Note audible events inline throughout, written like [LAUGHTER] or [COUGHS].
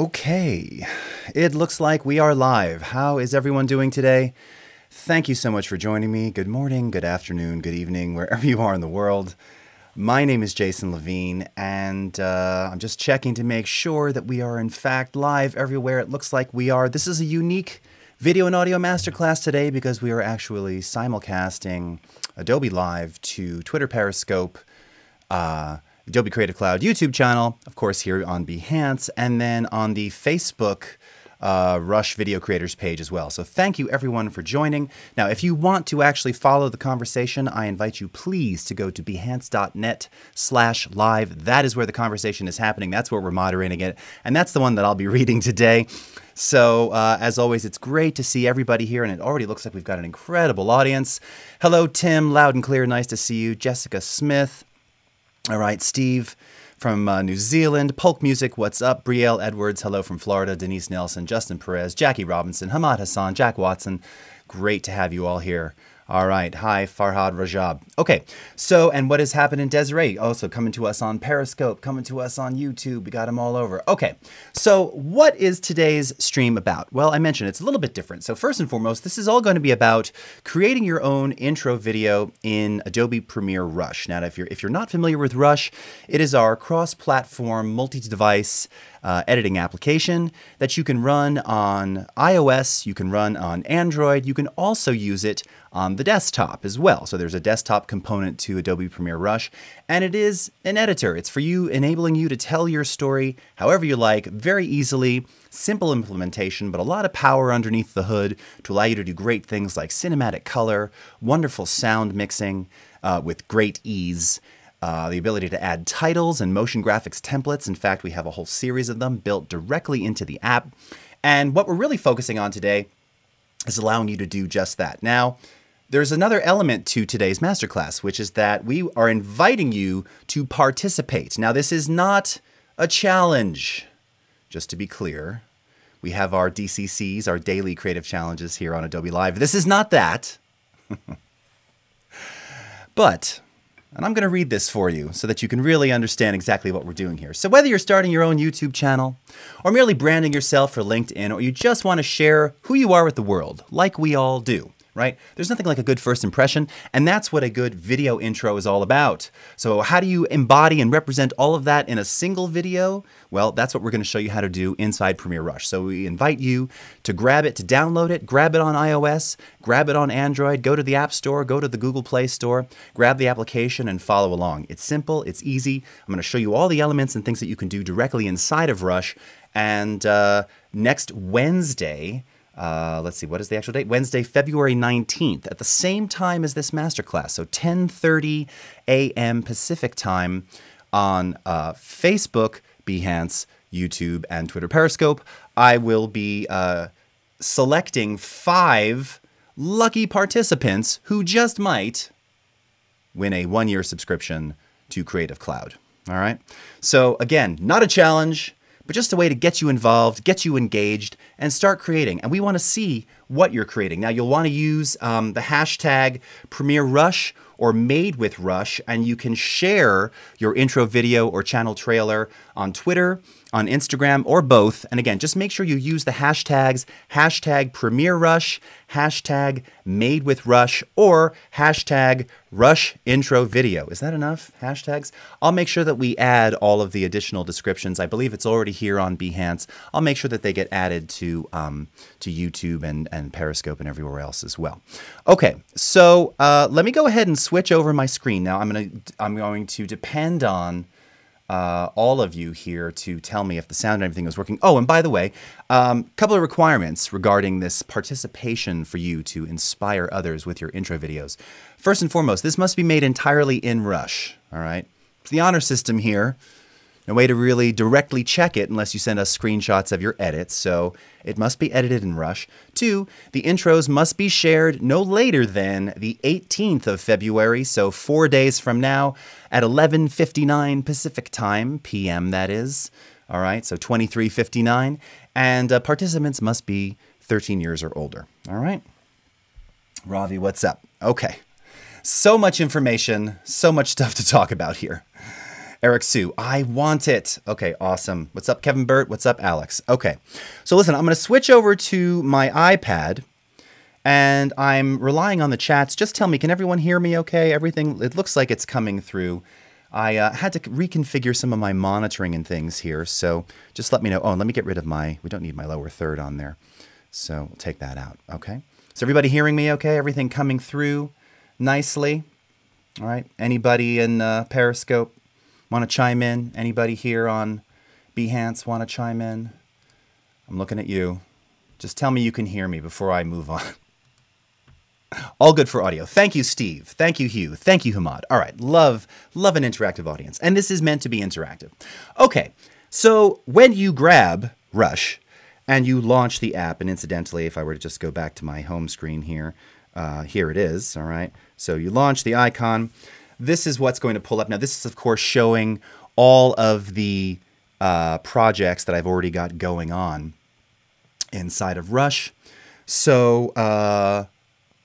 Okay, it looks like we are live. How is everyone doing today? Thank you so much for joining me. Good morning, good afternoon, good evening, wherever [LAUGHS] you are in the world. My name is Jason Levine, and uh, I'm just checking to make sure that we are in fact live everywhere. It looks like we are. This is a unique video and audio masterclass today because we are actually simulcasting Adobe Live to Twitter Periscope. Uh, Adobe Creative Cloud YouTube channel, of course, here on Behance, and then on the Facebook uh, Rush Video Creators page as well. So thank you everyone for joining. Now, if you want to actually follow the conversation, I invite you please to go to behance.net slash live. That is where the conversation is happening. That's where we're moderating it. And that's the one that I'll be [LAUGHS] reading today. So, uh, as always, it's great to see everybody here, and it already looks like we've got an incredible audience. Hello, Tim, loud and clear, nice to see you. Jessica Smith, all right, Steve from uh, New Zealand, Polk Music, what's up? Brielle Edwards, hello from Florida, Denise Nelson, Justin Perez, Jackie Robinson, Hamad Hassan, Jack Watson. Great to have you all here. All right. Hi, Farhad Rajab. Okay. So, and what has happened in Desiree? Also coming to us on Periscope, coming to us on YouTube. We got them all over. Okay. So, what is today's stream about? Well, I mentioned it's a little bit different. So, first and foremost, this is all going to be about creating your own intro video in Adobe Premiere Rush. Now, if you're if you're not familiar with Rush, it is our cross-platform, multi-device uh, editing application that you can run on iOS, you can run on Android, you can also use it on the desktop as well. So there's a desktop component to Adobe Premiere Rush, and it is an editor. It's for you, enabling you to tell your story however you like, very easily, simple implementation, but a lot of power underneath the hood to allow you to do great things like cinematic color, wonderful sound mixing uh, with great ease. Uh, the ability to add titles and motion graphics templates. In fact, we have a whole series of them built directly into the app. And what we're really focusing on today is allowing you to do just that. Now, there's another element to today's masterclass, which is that we are inviting you to participate. Now, this is not a challenge, just to be clear. We have our DCCs, our daily creative challenges here on Adobe Live. This is not that. [LAUGHS] but, and I'm going to read this for you so that you can really understand exactly what we're doing here. So, whether you're starting your own YouTube channel, or merely branding yourself for LinkedIn, or you just want to share who you are with the world, like we all do, right? There's nothing like a good first impression, and that's what a good video intro is all about. So, how do you embody and represent all of that in a single video? Well, that's what we're going to show you how to do inside Premiere Rush. So, we invite you to grab it, to download it, grab it on iOS, grab it on Android, go to the App Store, go to the Google Play Store, grab the application, and follow along. It's simple, it's easy. I'm going to show you all the elements and things that you can do directly inside of Rush. And uh, next Wednesday, uh, let's see, what is the actual date? Wednesday, February 19th, at the same time as this masterclass. So 10:30 a.m. Pacific time on uh, Facebook, Behance, YouTube, and Twitter Periscope. I will be uh, selecting five lucky participants who just might win a one-year subscription to Creative Cloud. All right. So again, not a challenge but just a way to get you involved, get you engaged, and start creating. And we want to see what you're creating. Now, you'll want to use um, the hashtag Premiere Rush or Made with Rush, and you can share your intro video or channel trailer on Twitter, on Instagram, or both. And again, just make sure you use the hashtags hashtag Premiere Rush, hashtag Made with Rush, or hashtag Rush Intro Video. Is that enough hashtags? I'll make sure that we add all of the additional descriptions. I believe it's already here on Behance. I'll make sure that they get added to um, to YouTube and, and Periscope and everywhere else as well. Okay, so uh, let me go ahead and switch over my screen now. I'm gonna I'm going to depend on uh, all of you here to tell me if the sound and everything is working. Oh, and by the way, a um, couple of requirements regarding this participation for you to inspire others with your intro videos. First and foremost, this must be made entirely in Rush. All right, it's the honor system here. No way to really directly check it unless you send us screenshots of your edits, so it must be edited in Rush. Two, the intros must be shared no later than the 18th of February, so four days from now at 11.59 Pacific Time, PM that is. All right, so 23.59. And uh, participants must be 13 years or older. All right. Ravi, what's up? Okay. So much information, so much stuff to talk about here. Eric Sue, I want it. Okay, awesome. What's up, Kevin Burt? What's up, Alex? Okay, so listen, I'm going to switch over to my iPad and I'm relying on the chats. Just tell me, can everyone hear me okay? Everything, it looks like it's coming through. I uh, had to reconfigure some of my monitoring and things here, so just let me know. Oh, and let me get rid of my, we don't need my lower third on there. So we'll take that out, okay? Is everybody hearing me okay? Everything coming through nicely? All right, anybody in uh, Periscope want to chime in? Anybody here on Behance want to chime in? I'm looking at you. Just tell me you can hear me before I move on. [LAUGHS] All good for audio. Thank you, Steve. Thank you, Hugh. Thank you, Hamad. All right, love, love an interactive audience. And this is meant to be interactive. Okay, so when you grab Rush and you launch the app, and incidentally, if I were to just go back to my home screen here, uh, here it is, all right? So you launch the icon. This is what's going to pull up. Now, this is, of course, showing all of the uh, projects that I've already got going on inside of Rush. So, uh,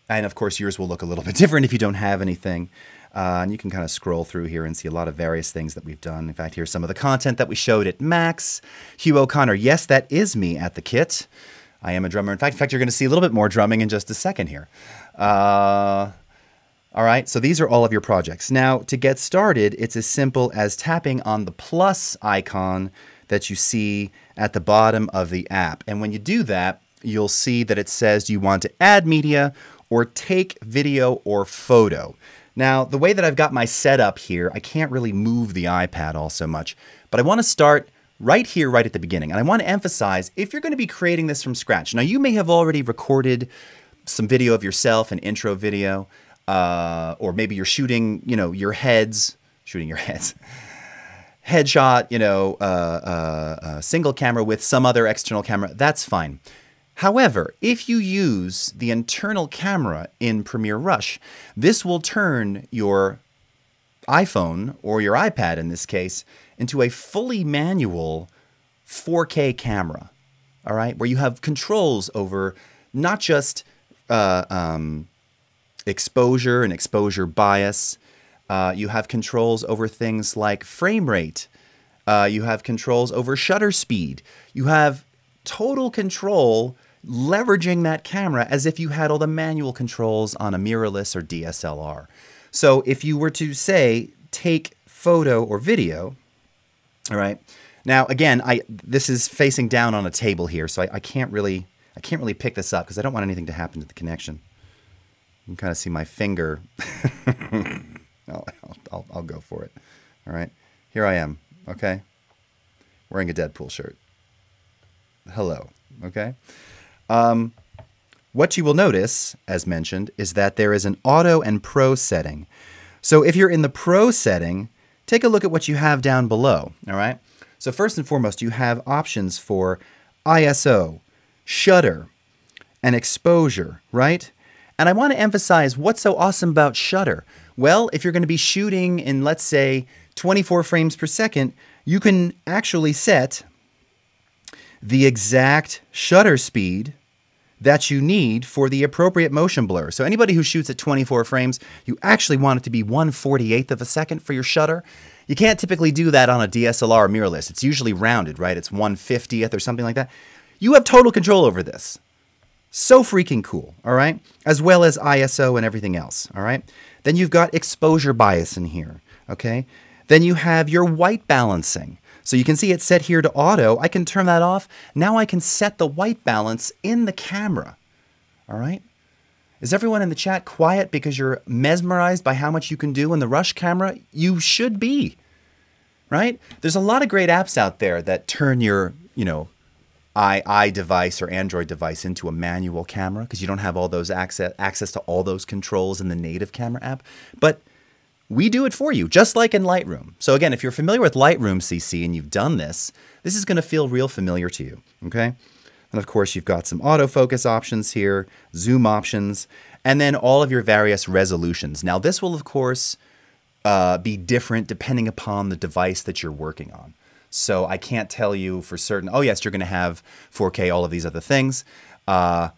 and of course, yours will look a little [LAUGHS] bit different if you don't have anything. Uh, and you can kind of scroll through here and see a lot of various things that we've done. In fact, here's some of the content that we showed at Max. Hugh O'Connor, yes, that is me at the kit. I am a drummer. In fact, in fact, you're going to see a little bit more drumming in just a second here. Uh, all right, so these are all of your projects. Now, to get started, it's as simple as tapping on the plus icon that you see at the bottom of the app. And when you do that, you'll see that it says you want to add media or take video or photo. Now, the way that I've got my setup here, I can't really move the iPad all so much, but I want to start right here, right at the beginning. And I want to emphasize, if you're going to be creating this from scratch, now you may have already recorded some video of yourself, an intro video, uh, or maybe you're shooting, you know, your heads, shooting your [LAUGHS] heads, headshot, you know, uh, uh, single camera with some other external camera, that's fine. However, if you use the internal camera in Premiere Rush, this will turn your iPhone or your iPad in this case into a fully manual 4K camera. All right, where you have controls over not just uh, um, exposure and exposure bias. Uh, you have controls over things like frame rate. Uh, you have controls over shutter speed. You have total control leveraging that camera as if you had all the manual controls on a mirrorless or DSLR. So if you were to say, take photo or video, all right. Now, again, I this is facing down on a table here, so I, I can't really I can't really pick this up because I don't want anything to happen to the connection. You can kind of see my finger. [LAUGHS] I'll, I'll, I'll go for it. All right. Here I am. Okay. Wearing a Deadpool shirt. Hello. Okay. Um, what you will notice, as mentioned, is that there is an auto and pro setting. So if you're in the pro setting, take a look at what you have down below, all right? So first and foremost, you have options for ISO, shutter, and exposure, right? And I want to emphasize what's so awesome about shutter. Well, if you're going to be shooting in, let's say, 24 frames per second, you can actually set the exact shutter speed that you need for the appropriate motion blur. So anybody who shoots at 24 frames, you actually want it to be 1 48th of a second for your shutter. You can't typically do that on a DSLR mirrorless. It's usually rounded, right? It's 1 50th or something like that. You have total control over this. So freaking cool, all right? As well as ISO and everything else, all right? Then you've got exposure bias in here, okay? Then you have your white balancing. So you can see it's set here to auto. I can turn that off. Now I can set the white balance in the camera. All right? Is everyone in the chat quiet because you're mesmerized by how much you can do in the Rush camera? You should be. Right? There's a lot of great apps out there that turn your, you know, i i device or Android device into a manual camera because you don't have all those access access to all those controls in the native camera app. But we do it for you, just like in Lightroom. So again, if you're familiar with Lightroom CC and you've done this, this is going to feel real familiar to you, okay? And of course, you've got some autofocus options here, zoom options, and then all of your various resolutions. Now, this will, of course, uh, be different depending upon the device that you're working on. So I can't tell you for certain, oh, yes, you're going to have 4K, all of these other things. Uh,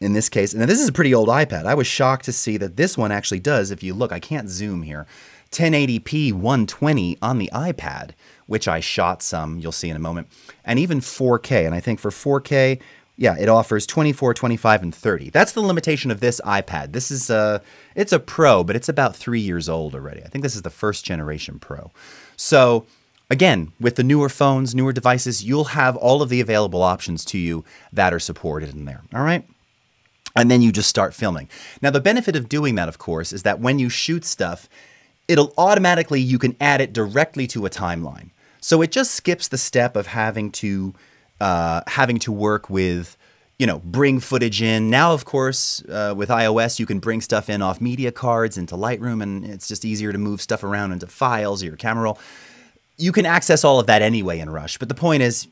in this case, and this is a pretty old iPad. I was shocked to see that this one actually does. If you look, I can't zoom here. 1080p 120 on the iPad, which I shot some, you'll see in a moment, and even 4K. And I think for 4K, yeah, it offers 24, 25, and 30. That's the limitation of this iPad. This is a, it's a Pro, but it's about three years old already. I think this is the first generation Pro. So again, with the newer phones, newer devices, you'll have all of the available options to you that are supported in there. All right. And then you just start filming. Now, the benefit of doing that, of course, is that when you shoot stuff, it'll automatically, you can add it directly to a timeline. So it just skips the step of having to uh, having to work with, you know, bring footage in. Now, of course, uh, with iOS, you can bring stuff in off media cards into Lightroom, and it's just easier to move stuff around into files or your camera roll. You can access all of that anyway in Rush, but the point is,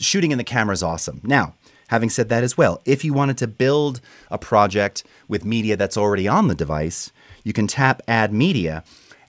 shooting in the camera is awesome. Now, having said that as well, if you wanted to build a project with media that's already on the device, you can tap Add Media,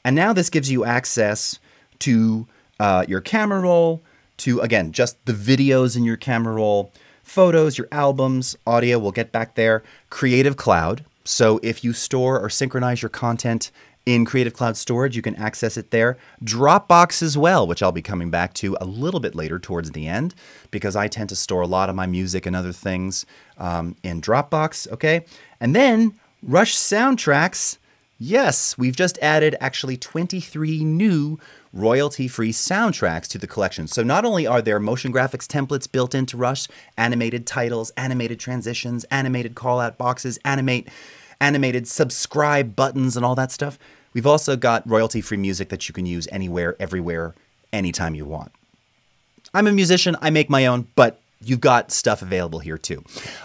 and now this gives you access to uh, your camera roll, to, again, just the videos in your camera roll, photos, your albums, audio, we'll get back there, Creative Cloud. So if you store or synchronize your content in Creative Cloud Storage, you can access it there. Dropbox as well, which I'll be coming back to a little bit later towards the end, because I tend to store a lot of my music and other things um, in Dropbox, okay? And then Rush Soundtracks. Yes, we've just added actually 23 new royalty free soundtracks to the collection. So not only are there motion graphics templates built into Rush, animated titles, animated transitions, animated call out boxes, animate animated subscribe buttons and all that stuff. We've also got royalty free music that you can use anywhere, everywhere, anytime you want. I'm a musician, I make my own, but you've got stuff available here too.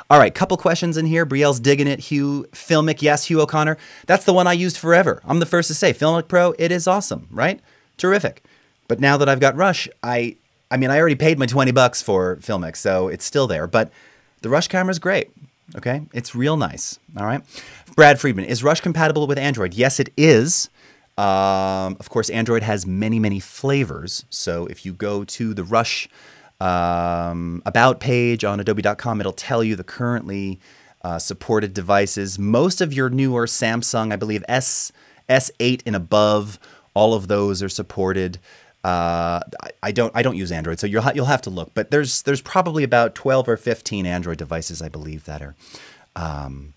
All right, couple questions in here. Brielle's digging it. Hugh Filmic, yes, Hugh O'Connor. That's the one I used forever. I'm the first to say Filmic Pro, it is awesome, right? terrific. But now that I've got Rush, I I mean, I already paid my 20 bucks for Filmic, so it's still there. But the Rush camera is great. Okay, it's real nice. All right. Brad Friedman, is Rush compatible with Android? Yes, it is. Um, of course, Android has many, many flavors. So if you go to the Rush um, About page on adobe.com, it'll tell you the currently uh, supported devices. Most of your newer Samsung, I believe S S8 and above all of those are supported. Uh, I don't I don't use Android, so you'll ha you'll have to look. But there's there's probably about 12 or 15 Android devices, I believe, that are um,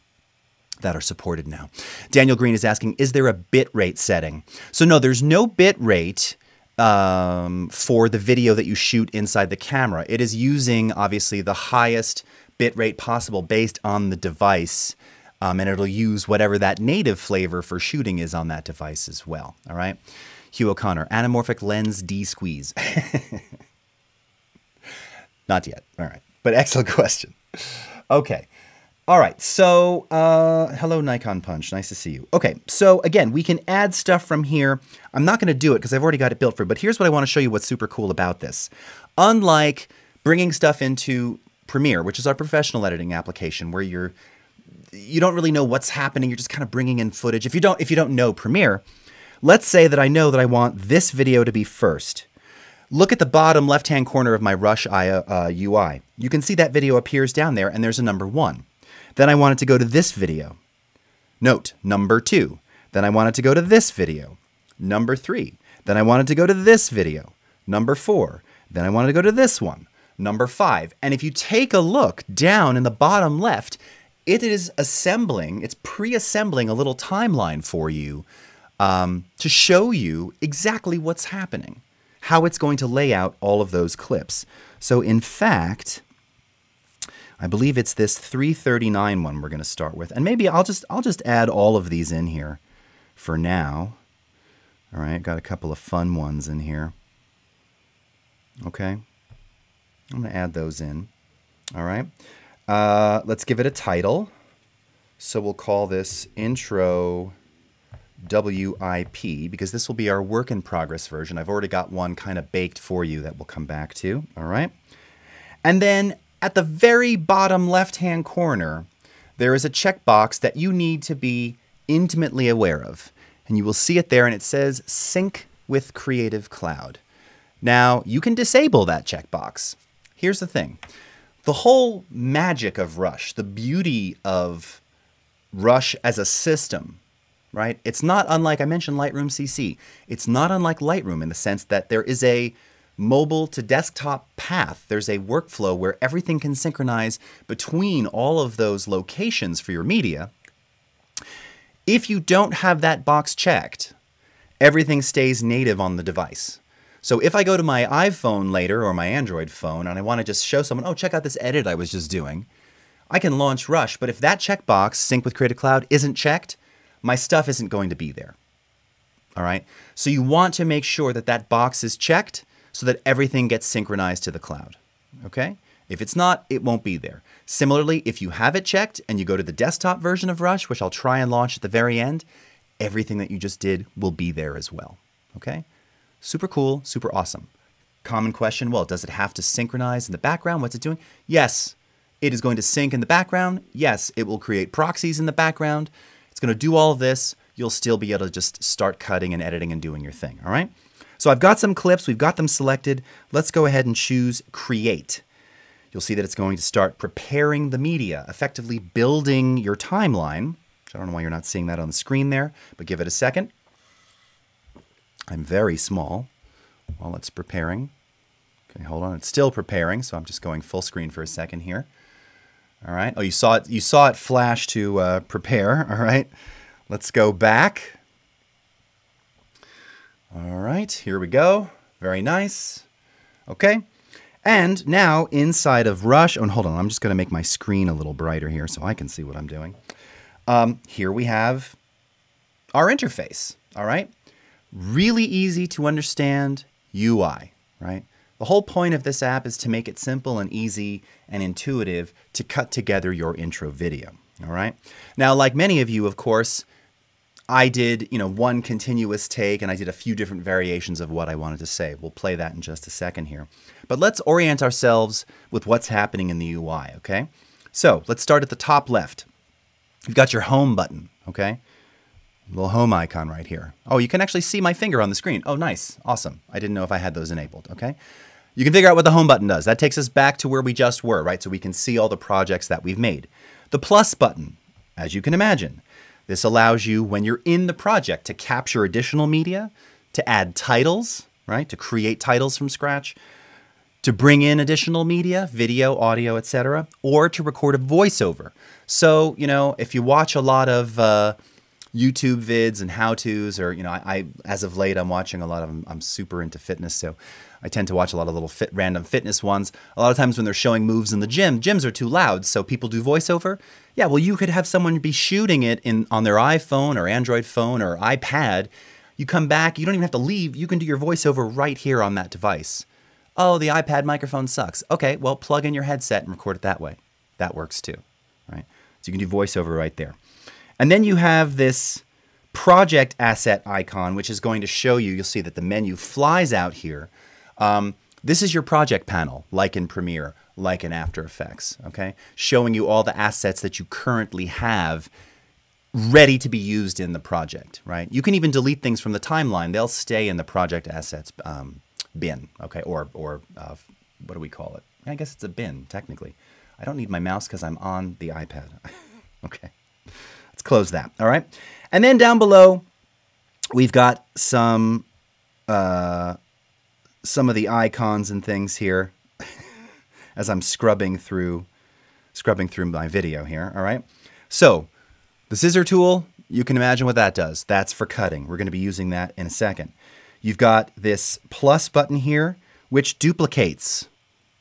that are supported now. Daniel Green is asking, is there a bit rate setting? So no, there's no bit rate um, for the video that you shoot inside the camera. It is using obviously the highest bit rate possible based on the device um, and it'll use whatever that native flavor for shooting is on that device as well. All right. Hugh O'Connor, anamorphic lens desqueeze. [LAUGHS] Not yet. All right. But excellent [LAUGHS] question. Okay. All right. So, uh, hello, Nikon Punch. Nice to see you. Okay. So, again, we can add stuff from here. I'm not going to do it because I've already got it built for, but here's what I want to show you what's super cool about this. Unlike bringing stuff into Premiere, which is our professional editing application where you're you don't really know what's happening. You're just kind of bringing in footage. If you don't if you don't know Premiere, let's say that I know that I want this video to be first. Look at the bottom left-hand corner of my Rush uh, UI. You can see that video appears down there and there's a number one. Then I want it to go to this video. Note, number two. Then I want it to go to this video. Number three. Then I want it to go to this video. Number four. Then I want it to go to this one. Number five. And if you take a look down in the bottom left, it is assembling, it's pre assembling a little timeline for you um, to show you exactly what's happening, how it's going to lay out all of those clips. So, in fact, I believe it's this 339 one we're going to start with. And maybe I'll just I'll just add all of these in here for now. All right, got a couple of fun ones in here. Okay. I'm going to add those in. All right. Uh, let's give it a title. So we'll call this intro WIP because this will be our work in progress version. I've already got one kind of baked for you that we'll come back to. All right. And then at the very bottom left hand corner, there is a checkbox that you need to be intimately aware of. And you will see it there and it says sync with Creative Cloud. Now you can disable that checkbox. Here's the thing the whole magic of Rush, the beauty of Rush as a system, right? It's not unlike, I mentioned Lightroom CC. It's not unlike Lightroom in the sense that there is a mobile to desktop path. There's a workflow where everything can synchronize between all of those locations for your media. If you don't have that box checked, everything stays native on the device. So if I go to my iPhone later or my Android phone and I want to just show someone, oh, check out this edit I was just doing, I can launch Rush. But if that checkbox, Sync with Creative Cloud, isn't checked, my stuff isn't going to be there. All right. So you want to make sure that that box is checked so that everything gets synchronized to the cloud. Okay. If it's not, it won't be there. Similarly, if you have it checked and you go to the desktop version of Rush, which I'll try and launch at the very end, everything that you just did will be there as well. Okay. Super cool, super awesome. Common question well, does it have to synchronize in the background? What's it doing? Yes, it is going to sync in the background. Yes, it will create proxies in the background. It's going to do all this. You'll still be able to just start cutting and editing and doing your thing. All right. So I've got some clips, we've got them selected. Let's go ahead and choose create. You'll see that it's going to start preparing the media, effectively building your timeline. I don't know why you're not seeing that on the screen there, but give it a second. I'm very small while it's preparing. Okay, hold on. It's still preparing, so I'm just going full screen for a second here. All right. Oh, you saw it. You saw it flash to uh, prepare. All right. Let's go back. All right. Here we go. Very nice. Okay. And now inside of Rush, oh, and hold on. I'm just going to make my screen a little brighter here so I can see what I'm doing. Um, here we have our interface. All right really easy to understand UI, right? The whole point of this app is to make it simple and easy and intuitive to cut together your intro video, all right? Now, like many of you, of course, I did, you know, one continuous take and I did a few different variations of what I wanted to say. We'll play that in just a second here. But let's orient ourselves with what's happening in the UI, okay? So let's start at the top left. You've got your home button, okay? Little home icon right here. Oh, you can actually see my finger on the screen. Oh, nice. Awesome. I didn't know if I had those enabled. Okay. You can figure out what the home button does. That takes us back to where we just were, right? So we can see all the projects that we've made. The plus button, as you can imagine, this allows you, when you're in the project, to capture additional media, to add titles, right? To create titles from scratch, to bring in additional media, video, audio, etc., or to record a voiceover. So, you know, if you watch a lot of, uh, YouTube vids and how tos, or you know, I, I, as of late I'm watching a lot of them. I'm super into fitness, so I tend to watch a lot of little fit random fitness ones. A lot of times when they're showing moves in the gym, gyms are too loud, so people do voiceover. Yeah, well, you could have someone be shooting it in on their iPhone or Android phone or iPad. You come back, you don't even have to leave. You can do your voiceover right here on that device. Oh, the iPad microphone sucks. Okay, well, plug in your headset and record it that way. That works too, right? So you can do voiceover right there. And then you have this project asset icon, which is going to show you, you'll see that the menu flies out here. Um, this is your project panel, like in Premiere, like in After Effects, okay? Showing you all the assets that you currently have ready to be used in the project, right? You can even delete things from the timeline. They'll stay in the project assets um, bin, okay? Or, or uh, what do we call it? I guess it's a bin, technically. I don't need my mouse because I'm on the iPad. [LAUGHS] okay. Let's close that. All right. And then down below, we've got some uh, some of the icons and things here [LAUGHS] as I'm scrubbing through scrubbing through my video here. All right. So the scissor tool, you can imagine what that does. That's for cutting. We're going to be using that in a second. You've got this plus button here, which duplicates.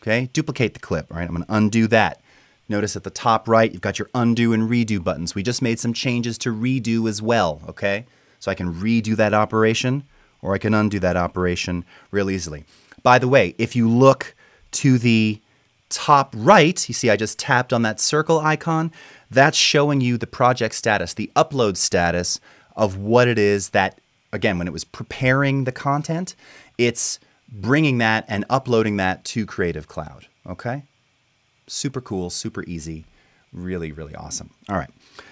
Okay, duplicate the clip. All right, I'm going to undo that. Notice at the top right, you've got your undo and redo buttons. We just made some changes to redo as well, okay? So I can redo that operation or I can undo that operation real easily. By the way, if you look to the top right, you see I just tapped on that circle icon, that's showing you the project status, the upload status of what it is that, again, when it was preparing the content, it's bringing that and uploading that to Creative Cloud, okay? Super cool, super easy, really, really awesome. All right,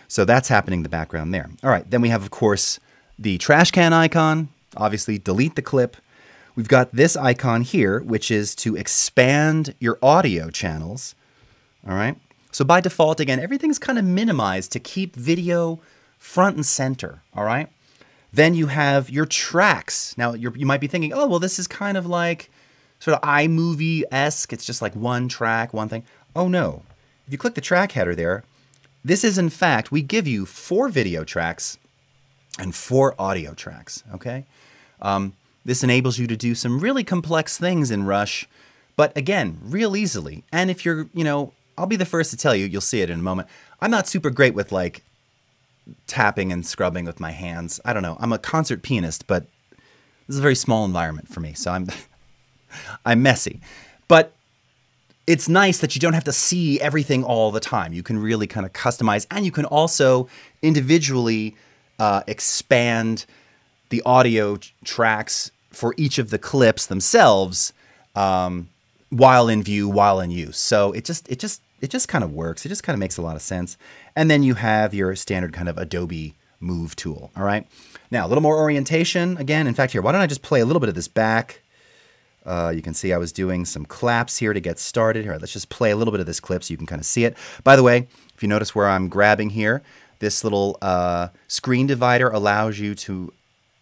so that's happening in the background there. All right, then we have, of course, the trash can icon. Obviously, delete the clip. We've got this icon here, which is to expand your audio channels. All right. So by default, again, everything's kind of minimized to keep video front and center, all right? Then you have your tracks. Now, you you might be thinking, oh, well, this is kind of like sort of iMovie esque. It's just like one track, one thing. Oh, no. If you click the track header there, this is in fact, we give you four video tracks and four audio tracks, okay? Um, this enables you to do some really complex things in Rush, but again, real easily. And if you're, you know, I'll be the first to tell you, you'll see it in a moment. I'm not super great with like tapping and scrubbing with my hands. I don't know. I'm a concert pianist, but this is a very small environment for me, so I'm [LAUGHS] I'm messy. But it's nice that you don't have to see everything all the time. You can really kind of customize, and you can also individually uh, expand the audio tracks for each of the clips themselves um, while in view, while in use. So it just it just it just kind of works. It just kind of makes a lot of sense. And then you have your standard kind of Adobe Move tool. All right. Now a little more orientation again. In fact, here, why don't I just play a little bit of this back? Uh, you can see I was doing some claps here to get started. Here, let's just play a little bit of this clip so you can kind of see it. By the way, if you notice where I'm grabbing here, this little uh, screen divider allows you to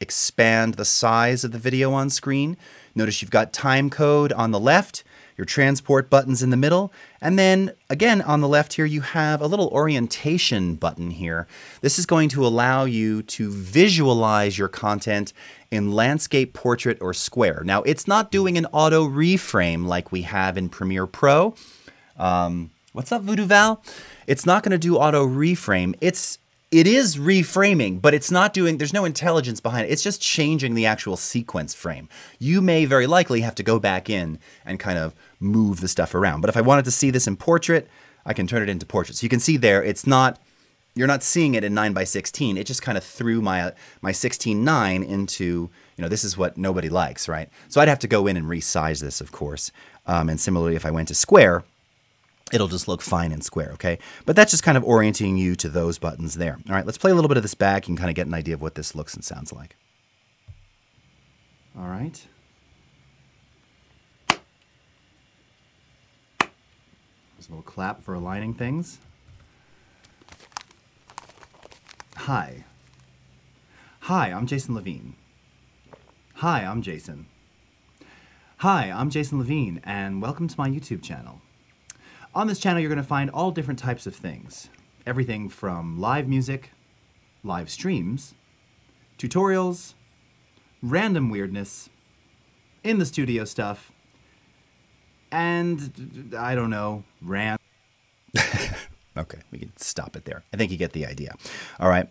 expand the size of the video on screen. Notice you've got time code on the left, your transport buttons in the middle, and then again on the left here you have a little orientation button here. This is going to allow you to visualize your content in landscape, portrait, or square. Now it's not doing an auto reframe like we have in Premiere Pro. Um, what's up Voodoo Val? It's not going to do auto reframe. It's it is reframing, but it's not doing, there's no intelligence behind it. It's just changing the actual sequence frame. You may very likely have to go back in and kind of move the stuff around. But if I wanted to see this in portrait, I can turn it into portrait. So you can see there, it's not, you're not seeing it in 9 by 16. It just kind of threw my, my 16.9 into, you know, this is what nobody likes, right? So I'd have to go in and resize this, of course. Um, and similarly, if I went to square, it'll just look fine in square, okay? But that's just kind of orienting you to those buttons there. All right, let's play a little bit of this back and kind of get an idea of what this looks and sounds like. All right. A little clap for aligning things. Hi. Hi, I'm Jason Levine. Hi, I'm Jason. Hi, I'm Jason Levine, and welcome to my YouTube channel. On this channel, you're going to find all different types of things. Everything from live music, live streams, tutorials, random weirdness, in the studio stuff, and I don't know, rant. [LAUGHS] okay, we can stop it there. I think you get the idea. All right.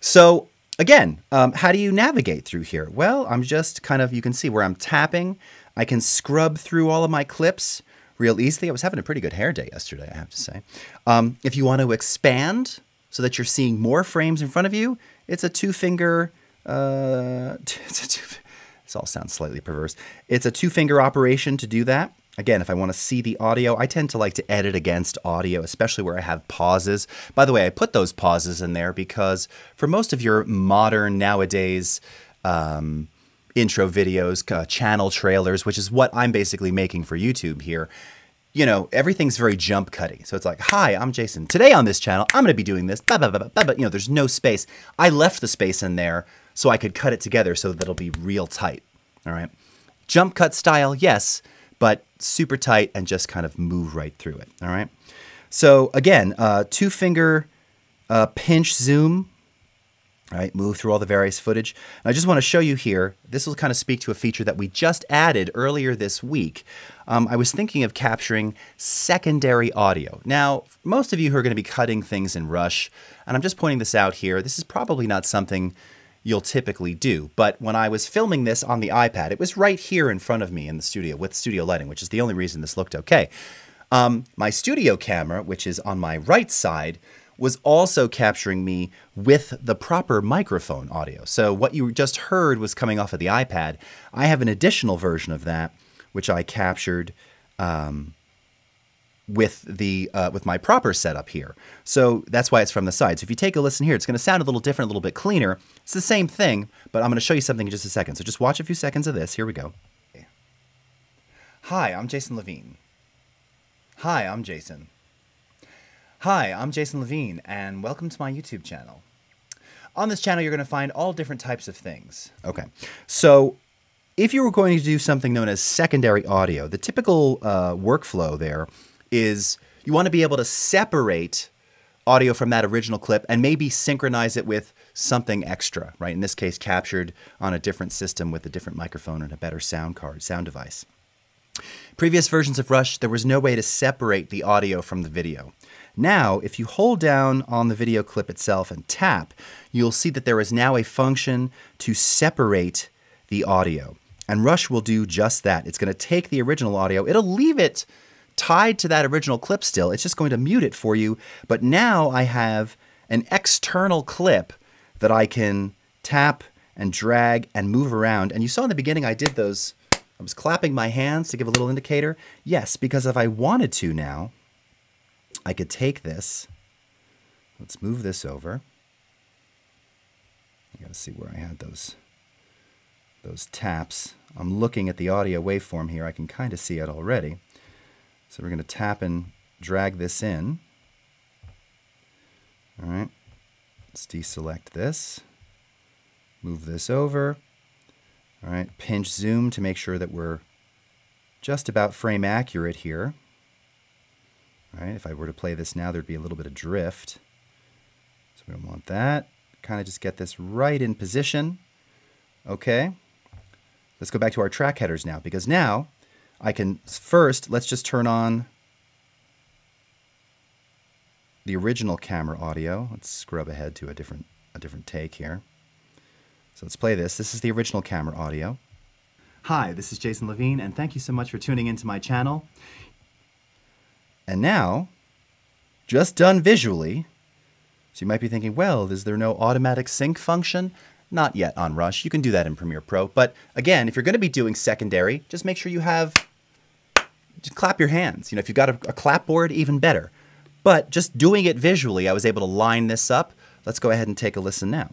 So, again, um, how do you navigate through here? Well, I'm just kind of, you can see where I'm tapping. I can scrub through all of my clips real easily. I was having a pretty good hair day yesterday, I have to say. Um, if you want to expand so that you're seeing more frames in front of you, it's a two finger. Uh, [LAUGHS] it's a two, this all sounds slightly perverse. It's a two finger operation to do that. Again, if I want to see the audio, I tend to like to edit against audio, especially where I have pauses. By the way, I put those pauses in there because for most of your modern nowadays um, intro videos, uh, channel trailers, which is what I'm basically making for YouTube here. You know, everything's very jump cutty. So it's like, hi, I'm Jason. Today on this channel, I'm going to be doing this. Blah, blah, blah, blah, blah. You know, there's no space. I left the space in there so I could cut it together so that it'll be real tight. All right. Jump cut style, yes, but super tight and just kind of move right through it. All right. So again, uh, two finger uh, pinch zoom right? Move through all the various footage. And I just want to show you here, this will kind of speak to a feature that we just added earlier this week. Um, I was thinking of capturing secondary audio. Now, most of you who are going to be cutting things in Rush, and I'm just pointing this out here, this is probably not something you'll typically do. But when I was filming this on the iPad, it was right here in front of me in the studio with studio lighting, which is the only reason this looked okay. Um, my studio camera, which is on my right side, was also capturing me with the proper microphone audio. So what you just heard was coming off of the iPad. I have an additional version of that, which I captured um, with the uh, with my proper setup here. So that's why it's from the side. So if you take a listen here, it's going to sound a little different, a little bit cleaner. It's the same thing, but I'm going to show you something in just a second. So just watch a few seconds of this. Here we go. Hi, I'm Jason Levine. Hi, I'm Jason. Hi, I'm Jason Levine, and welcome to my YouTube channel. On this channel, you're going to find all different types of things. Okay, so if you were going to do something known as secondary audio, the typical uh, workflow there is you want to be able to separate audio from that original clip and maybe synchronize it with something extra, right? In this case, captured on a different system with a different microphone and a better sound card, sound device. Previous versions of Rush, there was no way to separate the audio from the video. Now, if you hold down on the video clip itself and tap, you'll see that there is now a function to separate the audio. And Rush will do just that. It's going to take the original audio, it'll leave it tied to that original clip still. It's just going to mute it for you. But now I have an external clip that I can tap and drag and move around. And you saw in the beginning I did those, I was clapping my hands to give a little indicator. Yes, because if I wanted to now, I could take this. Let's move this over. I gotta see where I had those those taps. I'm looking at the audio waveform here. I can kind of see it already. So we're going to tap and drag this in. All right. Let's deselect this. Move this over. All right. Pinch zoom to make sure that we're just about frame accurate here. All right. If I were to play this now, there'd be a little bit of drift. So we don't want that. Kind of just get this right in position. Okay. Let's go back to our track headers now because now I can first, let's just turn on the original camera audio. Let's scrub ahead to a different, a different take here. So let's play this. This is the original camera audio. Hi, this is Jason Levine, and thank you so much for tuning into my channel. And now, just done visually, so you might be thinking, well, is there no automatic sync function? Not yet on Rush. You can do that in Premiere Pro. But again, if you're going to be doing secondary, just make sure you have, just clap your hands. You know, if you've got a, a clapboard, even better. But just doing it visually, I was able to line this up. Let's go ahead and take a listen now.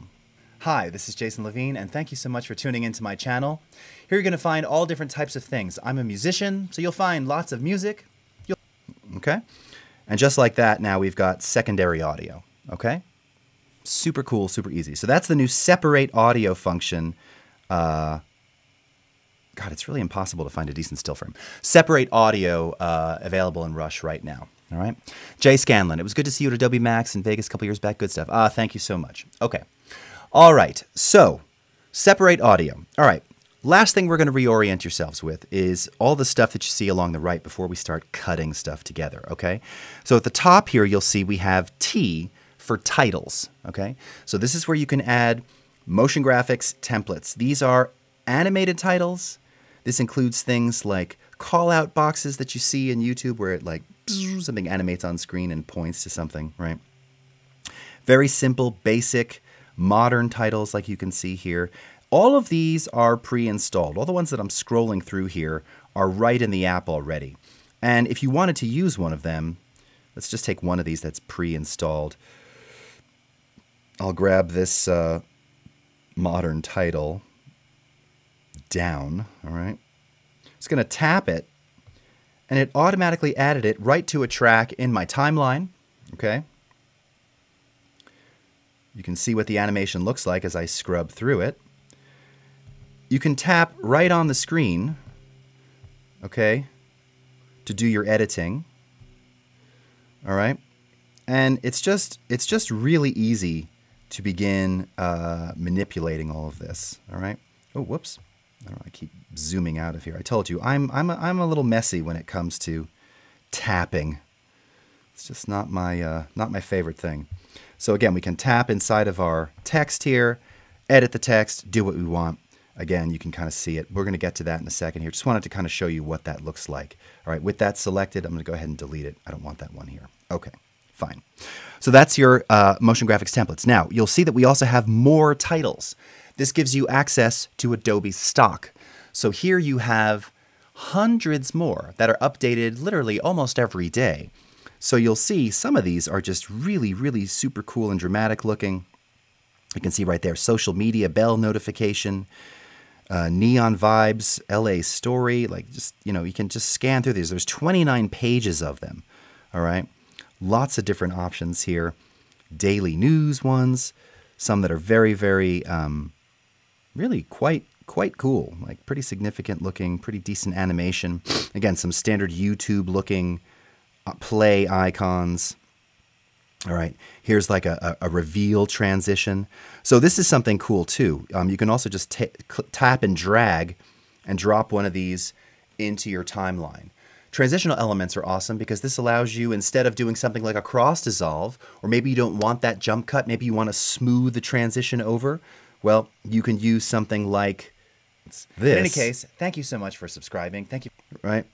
Hi, this is Jason Levine, and thank you so much for tuning into my channel. Here you're going to find all different types of things. I'm a musician, so you'll find lots of music. You'll... Okay? And just like that, now we've got secondary audio. Okay? Super cool, super easy. So that's the new separate audio function. Uh, God, it's really impossible to find a decent still frame. Separate audio uh, available in Rush right now. All right. Jay Scanlon, it was good to see you at Adobe Max in Vegas a couple years back. Good stuff. Ah, thank you so much. Okay. All right. So, separate audio. All right. Last thing we're going to reorient yourselves with is all the stuff that you see along the right before we start cutting stuff together. Okay. So, at the top here, you'll see we have T for titles. Okay. So, this is where you can add motion graphics templates. These are animated titles. This includes things like call out boxes that you see in YouTube where it like [SNIFFS] something animates on screen and points to something, right? Very simple, basic, modern titles like you can see here. All of these are pre-installed. All the ones that I'm scrolling through here are right in the app already. And if you wanted to use one of them, let's just take one of these that's pre-installed. I'll grab this uh, modern title down, all right? It's going to tap it and it automatically added it right to a track in my timeline. Okay. You can see what the animation looks like as I scrub through it. You can tap right on the screen, okay, to do your editing. All right. And it's just it's just really easy to begin uh, manipulating all of this. All right. Oh, whoops. I, I keep zooming out of here. I told you, I'm, I'm, a, I'm a little messy when it comes to tapping. It's just not my, uh, not my favorite thing. So again, we can tap inside of our text here, edit the text, do what we want. Again, you can kind of see it. We're going to get to that in a second here. Just wanted to kind of show you what that looks like. All right, with that selected, I'm going to go ahead and delete it. I don't want that one here. Okay, fine. So that's your uh, motion graphics templates. Now, you'll see that we also have more titles. This gives you access to Adobe stock. So here you have hundreds more that are updated literally almost every day. So you'll see some of these are just really, really super cool and dramatic looking. You can see right there, social media bell notification, uh, neon vibes, LA story, like just, you know, you can just scan through these. There's 29 pages of them. All right. Lots of different options here. Daily news ones, some that are very, very, um, really quite quite cool. Like pretty significant looking, pretty decent animation. Again, some standard YouTube looking uh, play icons. All right, here's like a, a, reveal transition. So this is something cool too. Um, you can also just tap and drag and drop one of these into your timeline. Transitional elements are awesome because this allows you, instead of doing something like a cross dissolve, or maybe you don't want that jump cut, maybe you want to smooth the transition over, well, you can use something like this. In any case, thank you so much for subscribing. Thank you. Right?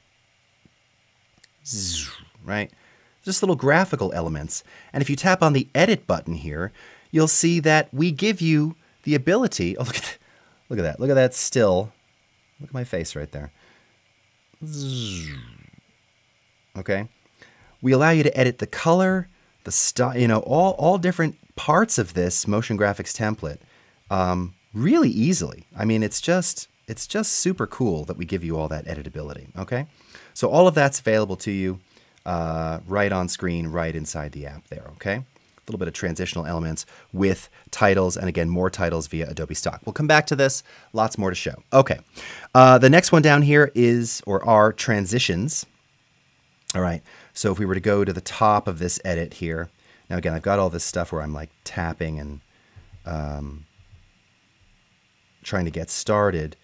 Right? Just little graphical elements. And if you tap on the edit button here, you'll see that we give you the ability. [LAUGHS] Oh, look at that. Look at that. Look at that still. Look at my face right there. Okay? We allow you to edit the color, the style, you know, all, all different parts of this motion graphics template um, really easily. I mean, it's just it's just super cool that we give you all that editability. Okay, so all of that's available to you uh, right on screen, right inside the app there. Okay, a little bit of transitional elements with titles, and again, more titles via Adobe Stock. We'll come back to this. Lots more to show. Okay, uh, the next one down here is or are transitions. All right, so if we were to go to the top of this edit here, now again, I've got all this stuff where I'm like tapping and um, trying to get started.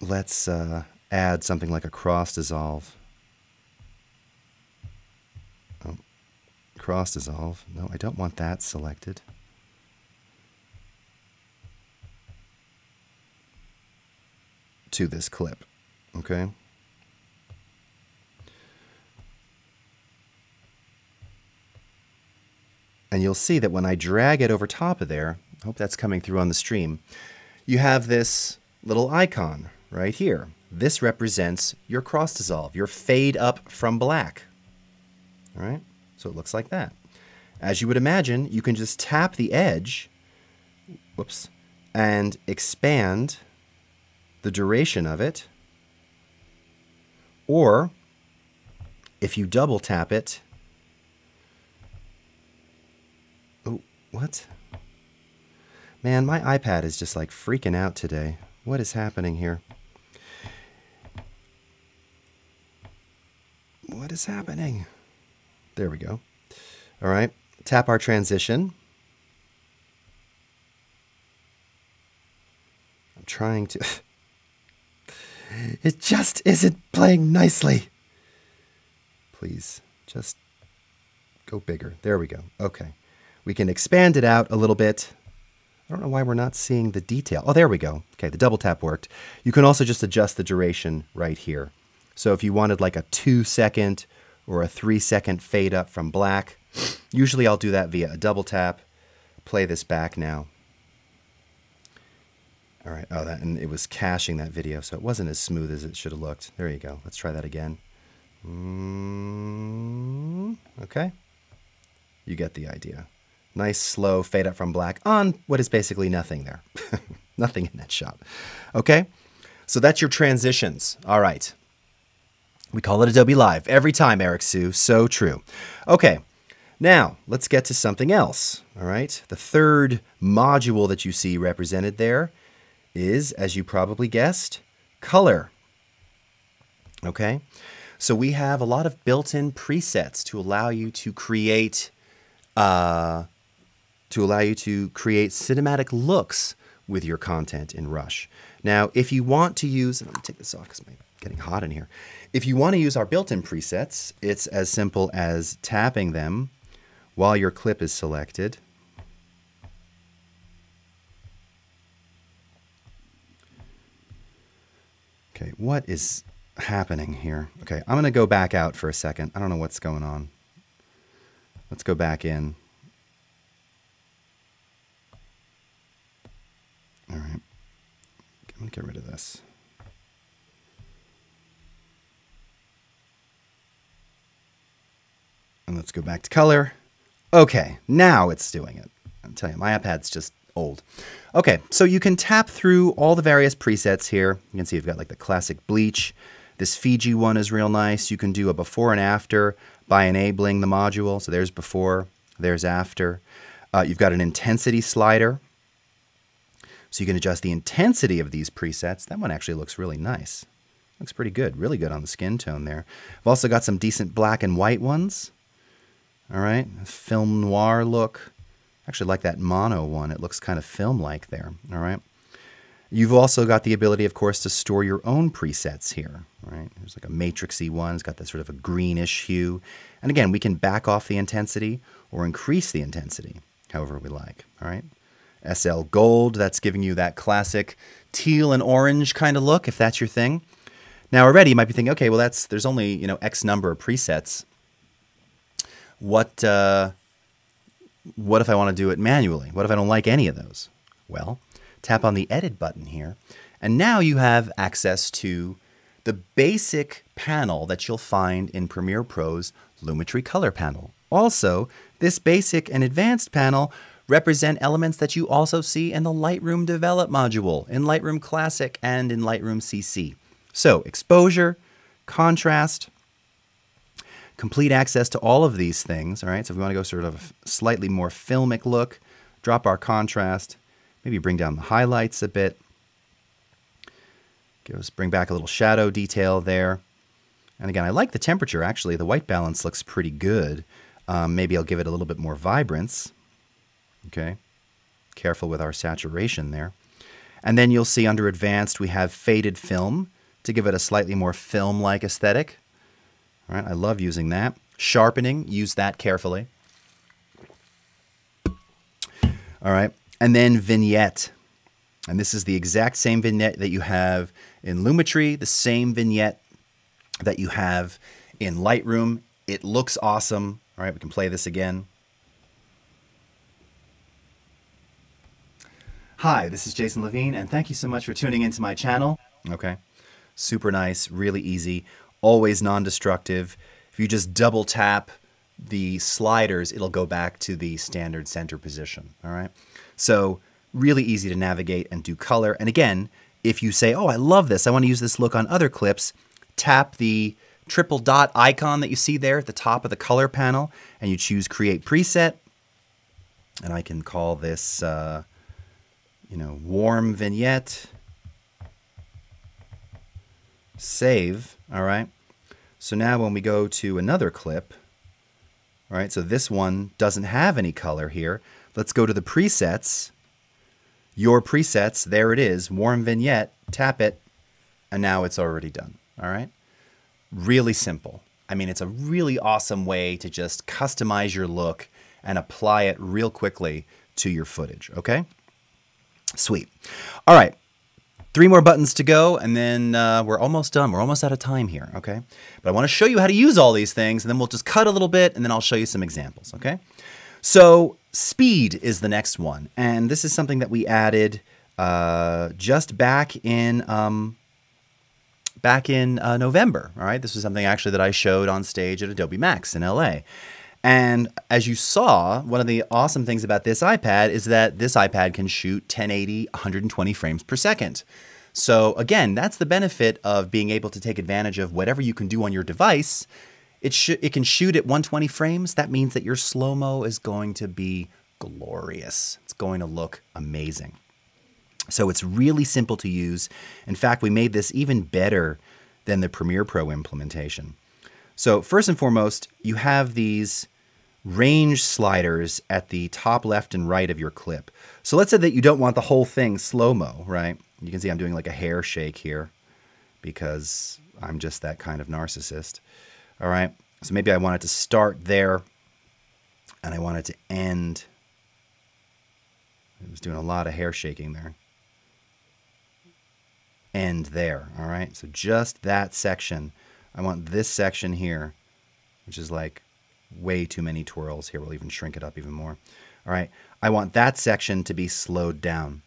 Let's uh, add something like a cross dissolve. Oh, cross dissolve. No, I don't want that selected. To this clip, okay? And you'll see that when I drag it over top of there, I hope that's coming through on the stream, you have this little icon right here. This represents your cross dissolve, your fade up from black. All right, so it looks like that. As you would imagine, you can just tap the edge, whoops, and expand the duration of it. Or if you double tap it, What? Man, my iPad is just like freaking out today. What is happening here? What is happening? There we go. All right. Tap our transition. I'm trying to. [LAUGHS] it just isn't playing nicely. Please, just go bigger. There we go. Okay. We can expand it out a little bit. I don't know why we're not seeing the detail. Oh, there we go. Okay, the double tap worked. You can also just adjust the duration right here. So if you wanted like a two second or a three second fade up from black, usually I'll do that via a double tap. Play this back now. All right, oh, that, and it was caching that video, so it wasn't as smooth as it should have looked. There you go. Let's try that again. Mm, okay. You get the idea. Nice slow fade up from black on what is basically nothing there. [LAUGHS] nothing in that shot. Okay, so that's your transitions. All right. We call it Adobe Live every time, Eric Sue. So true. Okay, now let's get to something else. All right, the third module that you see represented there is, as you probably guessed, color. Okay, so we have a lot of built in presets to allow you to create uh, to allow you to create cinematic looks with your content in Rush. Now, if you want to use, and I'm gonna take this off because it's getting hot in here. If you want to use our built-in presets, it's as simple as tapping them while your clip is selected. Okay, what is happening here? Okay, I'm going to go back out for a second. I don't know what's going on. Let's go back in. All right. I'm going to get rid of this. And let's go back to color. Okay, now it's doing it. I'm telling you, my iPad's just old. Okay, so you can tap through all the various presets here. You can see you've got like the classic bleach. This Fiji one is real nice. You can do a before and after by enabling the module. So there's before, There's after. Uh, you've got an intensity slider. So you can adjust the intensity of these presets. That one actually looks really nice. Looks pretty good, really good on the skin tone there. I've also got some decent black and white ones. All right, film noir look. Actually like that mono one. It looks kind of film-like there. All right. You've also got the ability, of course, to store your own presets here, right? There's like a matrixy one. It's got that sort of a greenish hue. And again, we can back off the intensity or increase the intensity, however we like, all right? SL Gold, that's giving you that classic teal and orange kind of look, if that's your thing. Now already you might be thinking, okay, well that's there's only you know X number of presets. What uh, what if I want to do it manually? What if I don't like any of those? Well, tap on the edit button here, and now you have access to the basic panel that you'll find in Premiere Pro's Lumetri color panel. Also, this basic and advanced panel represent elements that you also see in the Lightroom Develop module, in Lightroom Classic, and in Lightroom CC. So exposure, contrast, complete access to all of these things, all right? So if we want to go sort of a slightly more filmic look, drop our contrast, maybe bring down the highlights a bit, Give us, bring back a little shadow detail there. And again, I like the temperature actually. The white balance looks pretty good. Um, maybe I'll give it a little bit more vibrance. Okay, careful with our saturation there. And then you'll see under advanced we have faded film to give it a slightly more film-like aesthetic. All right, I love using that. Sharpening, use that carefully. All right, and then vignette. And this is the exact same vignette that you have in Lumetri, the same vignette that you have in Lightroom. It looks awesome. All right, we can play this again. Hi, this is Jason Levine, and thank you so much for tuning into my channel. Okay. Super nice, really easy, always non-destructive. If you just double tap the sliders, it'll go back to the standard center position, all right? So really easy to navigate and do color. And again, if you say, oh, I love this, I want to use this look on other clips, tap the triple dot icon that you see there at the top of the color panel, and you choose Create Preset. And I can call this, uh, you know, Warm Vignette save, all right? So now when we go to another clip, all right, so this one doesn't have any color here. Let's go to the presets, your presets, there it is, warm vignette, tap it, and now it's already done, all right? Really simple. I mean, it's a really awesome way to just customize your look and apply it real quickly to your footage, okay? Sweet. All right, Three more buttons to go, and then uh, we're almost done. We're almost out of time here, okay? But I want to show you how to use all these things, and then we'll just cut a little bit, and then I'll show you some examples, okay? So speed is the next one, and this is something that we added uh, just back in um, back in uh, November. All right, this was something actually that I showed on stage at Adobe Max in LA. And as you saw, one of the awesome things about this iPad is that this iPad can shoot 1080, 120 frames per second. So again, that's the benefit of being able to take advantage of whatever you can do on your device. It, it can shoot at 120 frames. That means that your slow-mo is going to be glorious. It's going to look amazing. So it's really simple to use. In fact, we made this even better than the Premiere Pro implementation. So first and foremost, you have these range sliders at the top left and right of your clip. So let's say that you don't want the whole thing slow-mo, right? You can see I'm doing like a hair shake here because I'm just that kind of narcissist. All right, so maybe I want it to start there and I want it to end. I was doing a lot of hair shaking there. End there, all right? So just that section. I want this section here, which is like way too many twirls. Here, we'll even shrink it up even more. All right, I want that section to be slowed down.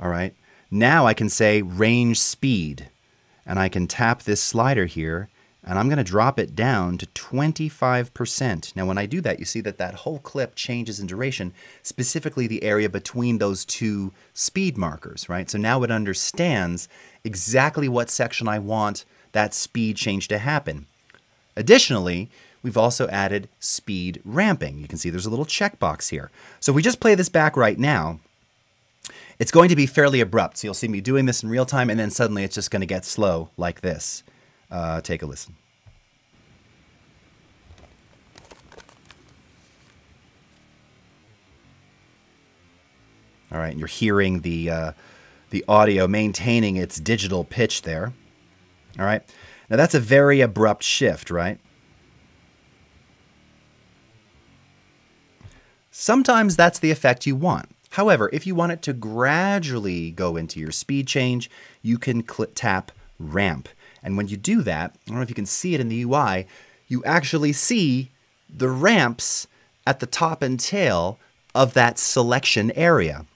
All right, now I can say range speed, and I can tap this slider here, and I'm going to drop it down to 25%. Now, when I do that, you see that that whole clip changes in duration, specifically the area between those two speed markers, right? So now it understands exactly what section I want that speed change to happen. Additionally, we've also added speed ramping. You can see there's a little checkbox here. So if we just play this back right now, it's going to be fairly abrupt. So you'll see me doing this in real time, and then suddenly it's just going to get slow like this. Uh, take a listen. All right, and you're hearing the uh, the audio maintaining its digital pitch there. All right, now that's a very abrupt shift, right? Sometimes that's the effect you want. However, if you want it to gradually go into your speed change, you can tap ramp. And when you do that, I don't know if you can see it in the UI, you actually see the ramps at the top and tail of that selection area.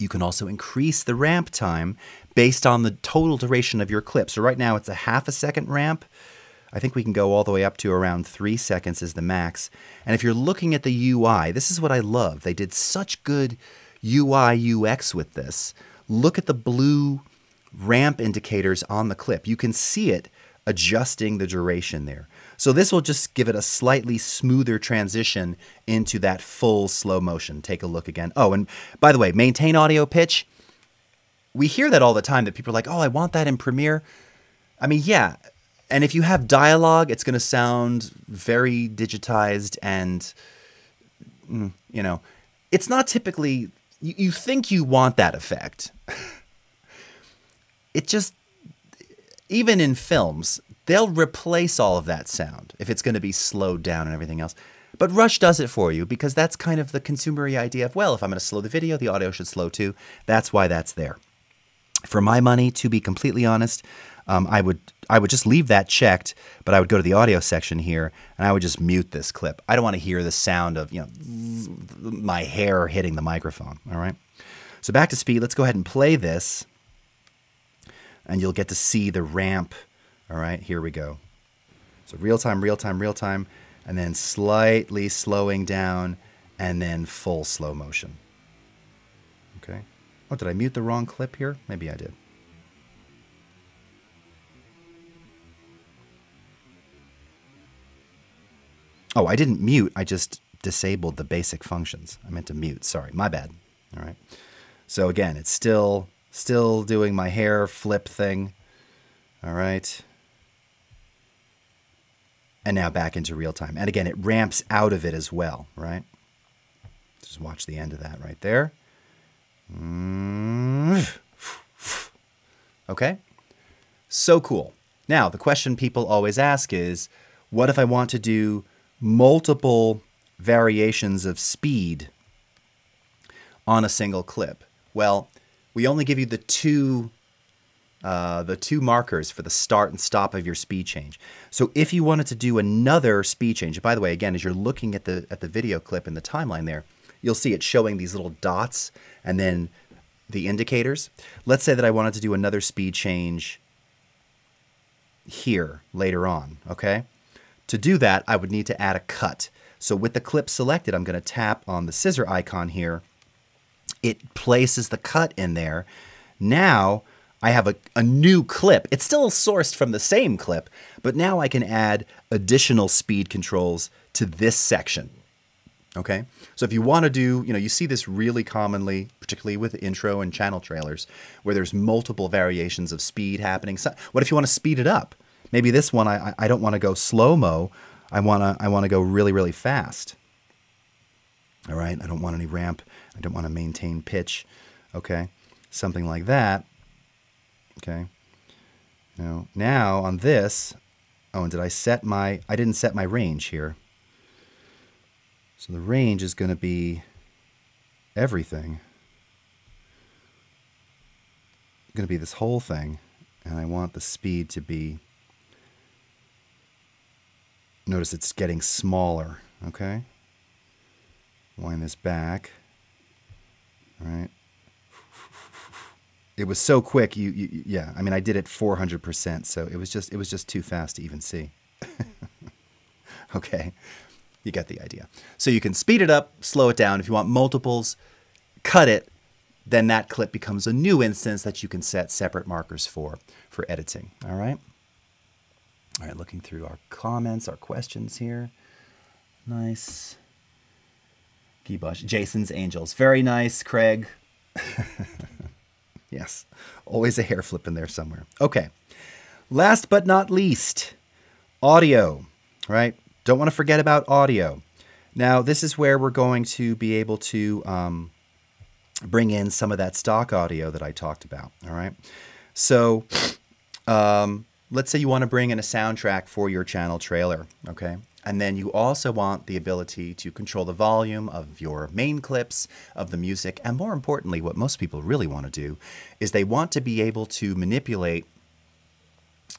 You can also increase the ramp time based on the total duration of your clip. So right now it's a half a second ramp. I think we can go all the way up to around three seconds is the max. And if you're looking at the UI, this is what I love. They did such good UI UX with this. Look at the blue ramp indicators on the clip. You can see it adjusting the duration there. So this will just give it a slightly smoother transition into that full slow motion. Take a look again. Oh, and by the way, maintain audio pitch. We hear that all the time that people are like, oh, I want that in Premiere. I mean, yeah. And if you have dialogue, it's going to sound very digitized and, mm, you know, it's not typically, you, you think you want that effect. [LAUGHS] it just, even in films, they'll replace all of that sound if it's going to be slowed down and everything else. But Rush does it for you because that's kind of the consumery idea of, well, if I'm going to slow the video, the audio should slow too. That's why that's there. For my money, to be completely honest, um, I would I would just leave that checked, but I would go to the audio section here and I would just mute this clip. I don't want to hear the sound of you know my hair hitting the microphone. All right. So back to speed. Let's go ahead and play this, and you'll get to see the ramp all right, here we go. So real time, real time, real time, and then slightly slowing down, and then full slow motion. Okay. Oh, did I mute the wrong clip here? Maybe I did. Oh, I didn't mute. I just disabled the basic functions. I meant to mute. Sorry, my bad. All right. So again, it's still still doing my hair flip thing. All right and now back into real time. And again, it ramps out of it as well, right? Just watch the end of that right there. Mm. Okay? So cool. Now, the question people always ask is what if I want to do multiple variations of speed on a single clip? Well, we only give you the two uh, the two markers for the start and stop of your speed change. So if you wanted to do another speed change, by the way, again, as you're looking at the at the video clip in the timeline there, you'll see it showing these little dots and then the indicators. Let's say that I wanted to do another speed change here later on, okay? To do that, I would need to add a cut. So with the clip selected, I'm going to tap on the scissor icon here. It places the cut in there. Now, I have a, a new clip. It's still sourced from the same clip, but now I can add additional speed controls to this section. Okay, so if you want to do, you know, you see this really commonly, particularly with intro and channel trailers, where there's multiple variations of speed happening. So what if you want to speed it up? Maybe this one I, I don't want to go slow mo. I want to I want to go really really fast. All right, I don't want any ramp. I don't want to maintain pitch. Okay, something like that. Okay. Now, now on this, oh, and did I set my, I didn't set my range here. So the range is going to be everything. going to be this whole thing. And I want the speed to be, notice it's getting smaller, okay? Wind this back. All right it was so quick. You, you, yeah. I mean, I did it 400%. So it was just, it was just too fast to even see. [LAUGHS] okay. You get the idea. So you can speed it up, slow it down. If you want multiples, cut it. Then that clip becomes a new instance that you can set separate markers for, for editing. All right. All right, looking through our comments, our questions here. Nice. Gibosh. Jason's Angels. Very nice, Craig. [LAUGHS] yes, always a hair flip in there somewhere. Okay. Last but not least, audio, right? Don't want to forget about audio. Now, this is where we're going to be able to um, bring in some of that stock audio that I talked about. All right. So, um, let's say you want to bring in a soundtrack for your channel trailer. Okay. And then you also want the ability to control the volume of your main clips, of the music, and more importantly, what most people really want to do is they want to be able to manipulate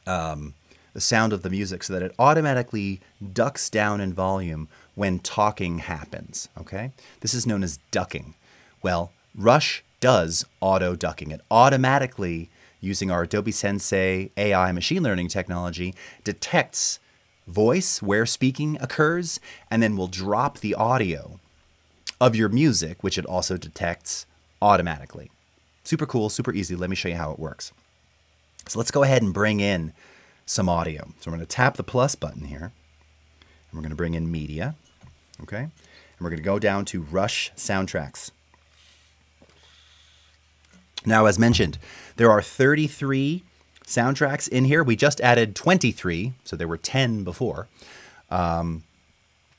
um, the sound of the music so that it automatically ducks down in volume when talking happens. Okay? This is known as ducking. Well, Rush does auto ducking. It automatically, using our Adobe Sensei AI machine learning technology, detects voice where speaking occurs and then will drop the audio of your music, which it also detects automatically. Super cool, super easy. Let me show you how it works. So let's go ahead and bring in some audio. So we're going to tap the plus button here. And we're going to bring in media. Okay. And we're going to go down to Rush Soundtracks. Now, as mentioned, there are 33 soundtracks in here. We just added 23, so there were 10 before. Um,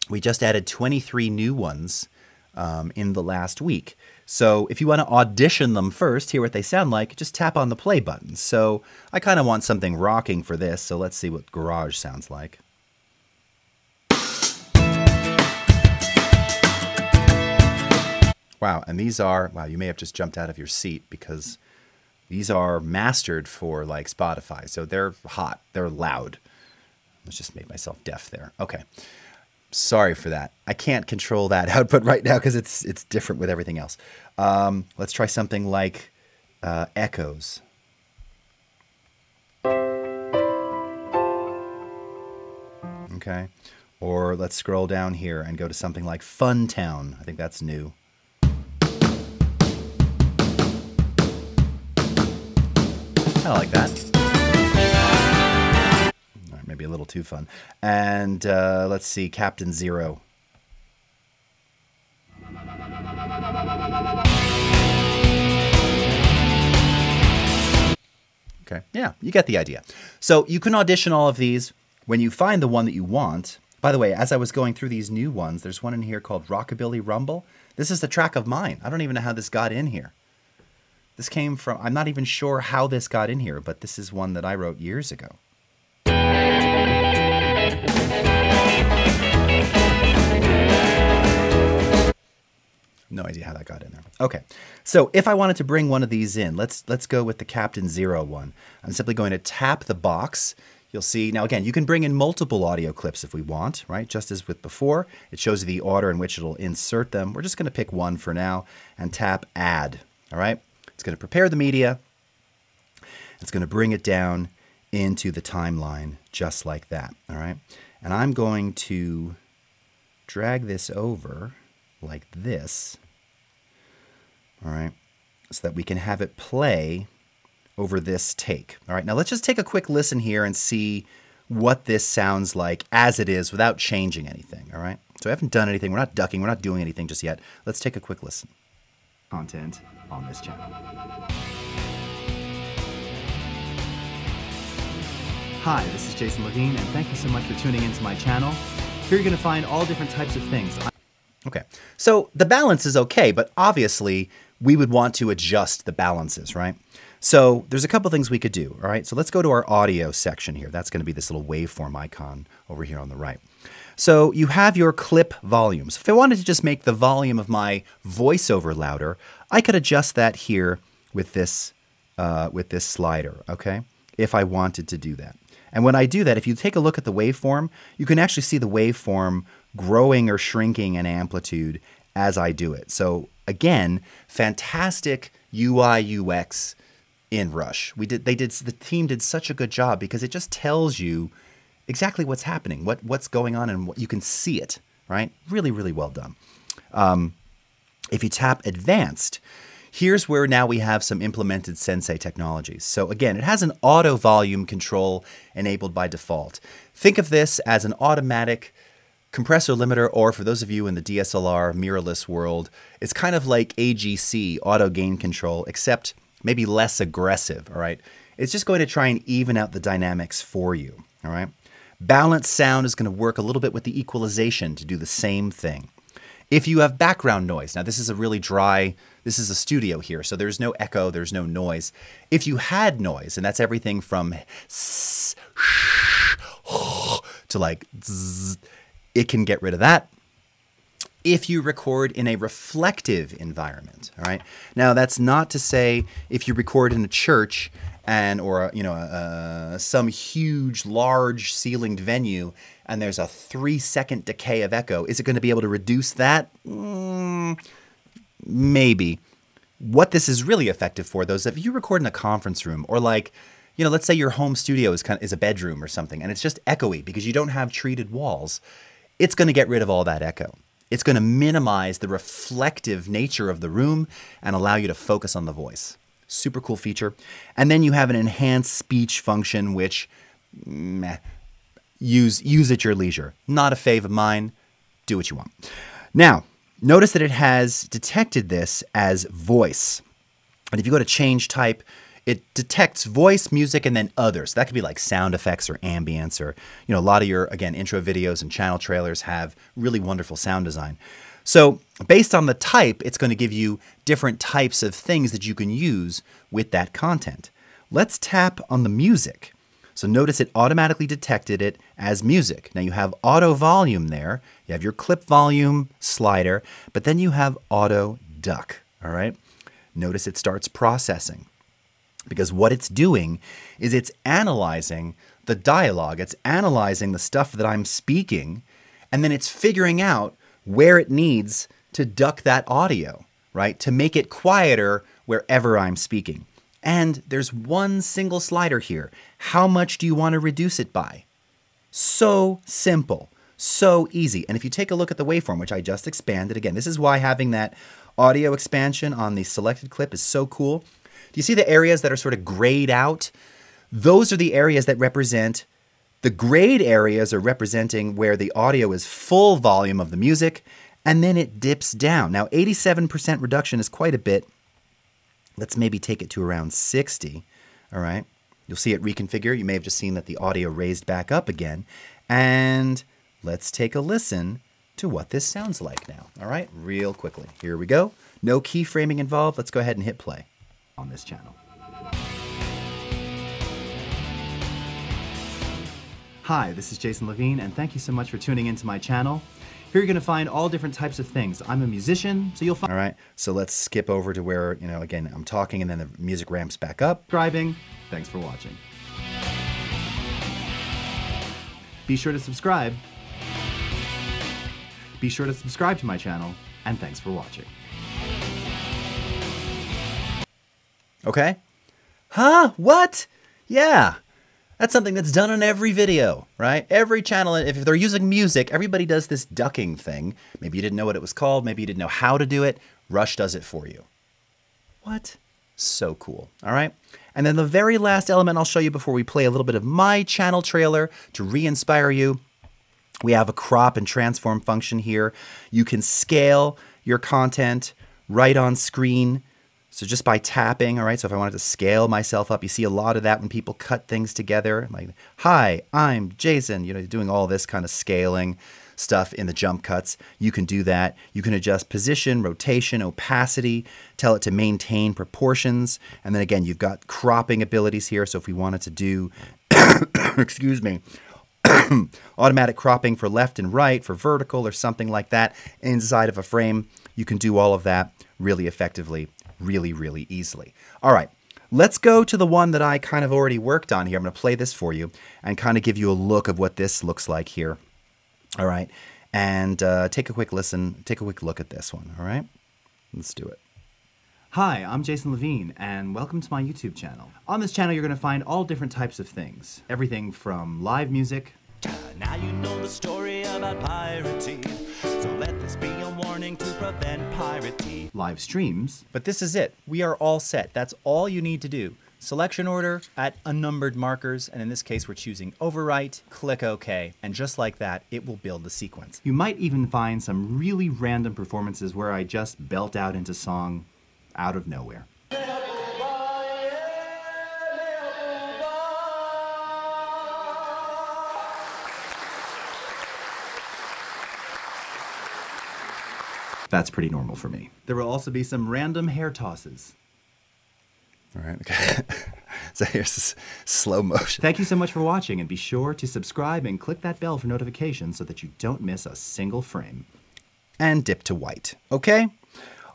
we just added 23 new ones um, in the last week. So if you want to audition them first, hear what they sound like, just tap on the play button. So I kind of want something rocking for this, so let's see what Garage sounds like. Wow, and these are, wow, you may have just jumped out of your seat because these are mastered for like Spotify. So they're hot, they're loud. Let's just make myself deaf there. Okay. Sorry for that. I can't control that [LAUGHS] output right now because it's it's different with everything else. Um, let's try something like uh, echoes. Okay. Or let's scroll down here and go to something like Fun Town. I think that's new. I like that. All right, maybe a little too fun. And uh, let's see, Captain Zero. Okay, yeah, you get the idea. So you can audition all of these. When you find the one that you want, by the way, as I was going through these new ones, there's one in here called Rockabilly Rumble. This is the track of mine. I don't even know how this got in here. This came from, I'm not even sure how this got in here, but this is one that I wrote years ago. No idea how that got in there. Okay, so if I wanted to bring one of these in, let's let's go with the Captain Zero one. I'm simply going to tap the box. You'll see, now again, you can bring in multiple audio clips if we want, right? Just as with before, it shows you the order in which it'll insert them. We're just gonna pick one for now and tap Add, all right? Going to prepare the media. It's going to bring it down into the timeline just like that. All right. And I'm going to drag this over like this. All right. So that we can have it play over this take. All right. Now let's just take a quick listen here and see what this sounds like as it is without changing anything. All right. So I haven't done anything. We're not ducking. We're not doing anything just yet. Let's take a quick listen. Content on this channel. Hi, this is Jason Levine, and thank you so much for tuning into my channel. Here you're going to find all different types of things. Okay, so the balance is okay, but obviously we would want to adjust the balances, right? So there's a couple things we could do, all right? So let's go to our audio section here. That's going to be this little waveform icon over here on the right. So you have your clip volumes. If I wanted to just make the volume of my voiceover louder, I could adjust that here with this, uh, with this slider, okay? If I wanted to do that. And when I do that, if you take a look at the waveform, you can actually see the waveform growing or shrinking in amplitude as I do it. So again, fantastic UI UX in Rush. We did they did the team did such a good job because it just tells you exactly what's happening, what what's going on, and what, you can see it. Right? Really, really well done. Um, if you tap Advanced, Here's where now we have some implemented Sensei technologies. So again, it has an auto volume control enabled by default. Think of this as an automatic compressor limiter, or for those of you in the DSLR mirrorless world, it's kind of like AGC, auto gain control, except maybe less aggressive, all right? It's just going to try and even out the dynamics for you, all right? Balanced sound is going to work a little bit with the equalization to do the same thing. If you have background noise, now this is a really dry, this is a studio here, so there's no echo, there's no noise. If you had noise, and that's everything from [LAUGHS] to like it can get rid of that if you record in a reflective environment. All right. Now that's not to say if you record in a church and or you know some huge large ceilinged venue and there's a three second decay of echo is it going to be able to reduce that? Mm, maybe. What this is really effective for though is if you record in a conference room or like you know let's say your home studio is kind of is a bedroom or something and it's just echoey because you don't have treated walls it's going to get rid of all that echo. It's going to minimize the reflective nature of the room and allow you to focus on the voice Super cool feature. And then you have an enhanced speech function, which meh, use use at your leisure. Not a fave of mine. Do what you want. Now, notice that it has detected this as voice. And if you go to change type, it detects voice, music, and then others. That could be like sound effects or ambience or, you know, a lot of your, again, intro videos and channel trailers have really wonderful sound design. So based on the type, it's going to give you different types of things that you can use with that content. Let's tap on the music. So notice it automatically detected it as music. Now you have auto volume there. You have your clip volume slider, but then you have auto duck, all right? Notice it starts processing because what it's doing is it's analyzing the dialogue. It's analyzing the stuff that I'm speaking, and then it's figuring out where it needs to duck that audio, right? To make it quieter wherever I'm speaking. And there's one single slider here. How much do you want to reduce it by? So simple, so easy. And if you take a look at the waveform, which I just expanded, again, this is why having that audio expansion on the selected clip is so cool. Do you see the areas that are sort of grayed out? Those are the areas that represent the grayed areas are representing where the audio is full volume of the music, and then it dips down. Now, 87% reduction is quite a bit. Let's maybe take it to around 60, all right? You'll see it reconfigure. You may have just seen that the audio raised back up again. And let's take a listen to what this sounds like now, all right? Real quickly. Here we go. No keyframing involved. Let's go ahead and hit play on this channel. Hi, this is Jason Levine, and thank you so much for tuning into my channel. Here you're going to find all different types of things. I'm a musician, so you'll find... All right, so let's skip over to where, you know, again, I'm talking and then the music ramps back up. Subscribing. Thanks for watching. Be sure to subscribe. Be sure to subscribe to my channel, and thanks for watching. Okay? Huh? What? Yeah. That's something that's done on every video, right? Every channel, if they're using music, everybody does this ducking thing. Maybe you didn't know what it was called. Maybe you didn't know how to do it. Rush does it for you. What? So cool. All right. And then the very last element I'll show you before we play a little bit of my channel trailer to re-inspire you. We have a crop and transform function here. You can scale your content right on screen so just by tapping, all right, so if I wanted to scale myself up, you see a lot of that when people cut things together, like, hi, I'm Jason, you know, doing all this kind of scaling stuff in the jump cuts. You can do that. You can adjust position, rotation, opacity, tell it to maintain proportions. And then again, you've got cropping abilities here. So if we wanted to do, [COUGHS] excuse me, [COUGHS] automatic cropping for left and right, for vertical or something like that inside of a frame, you can do all of that really effectively really, really easily. All right, let's go to the one that I kind of already worked on here. I'm going to play this for you and kind of give you a look of what this looks like here. All right, and uh, take a quick listen, take a quick look at this one. All right, let's do it. Hi, I'm Jason Levine, and welcome to my YouTube channel. On this channel, you're going to find all different types of things. Everything from live music. Now you know the story about pirating, so let this be a warning. to prevent piracy. Live streams. But this is it. We are all set. That's all you need to do. Selection order at unnumbered markers, and in this case, we're choosing overwrite, click OK, and just like that, it will build the sequence. You might even find some really random performances where I just belt out into song out of nowhere. That's pretty normal for me. There will also be some random hair tosses. All right. Okay. [LAUGHS] so here's this slow motion. Thank you so much for watching, and be sure to subscribe and click that bell for notifications so that you don't miss a single frame. And dip to white. Okay?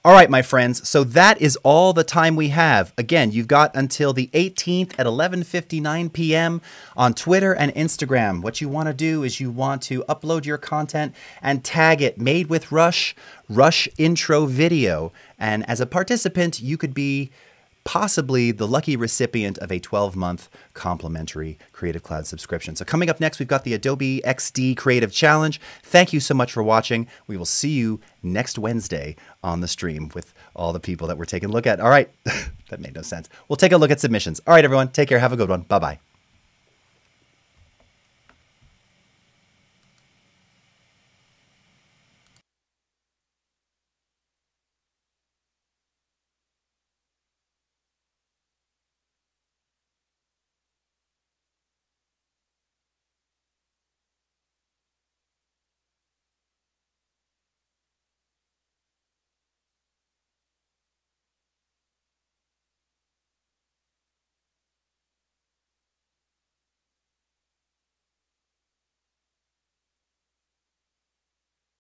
All right, my friends. So that is all the time we have. Again, you've got until the 18th at 11:59 p.m. on Twitter and Instagram. What you want to do is you want to upload your content and tag it made with Rush, Rush intro video. And as a participant, you could be possibly the lucky recipient of a 12 month complimentary Creative Cloud subscription. So, coming up next, we've got the Adobe XD Creative Challenge. Thank you so much for watching. We will see you next Wednesday on the stream with all the people that we're taking a look at. All right, [LAUGHS] that made no sense. We'll take a look at submissions. All right, everyone, take care. Have a good one. Bye bye.